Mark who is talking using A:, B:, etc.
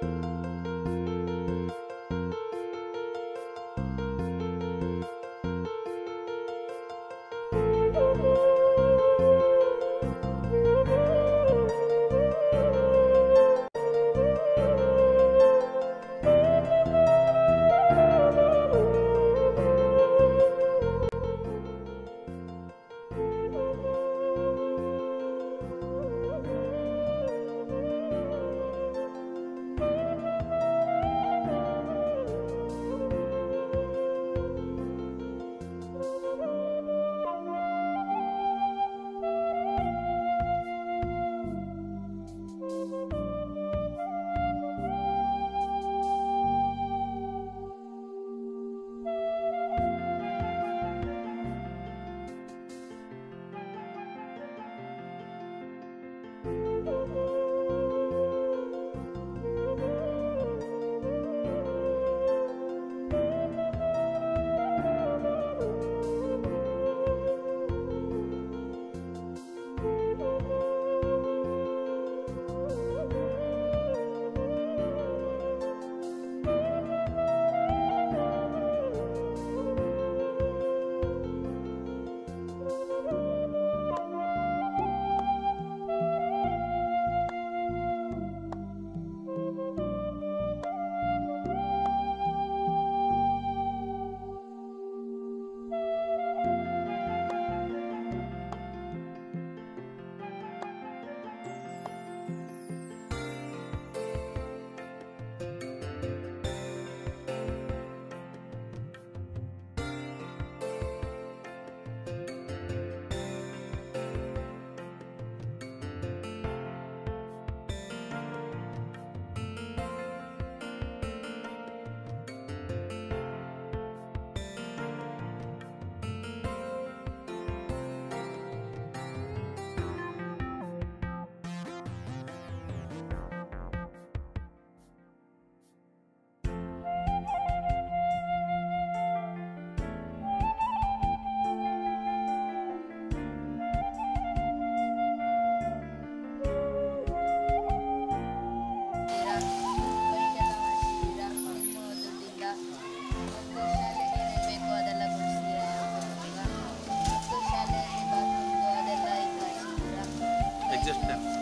A: Thank you. thank you
B: just now.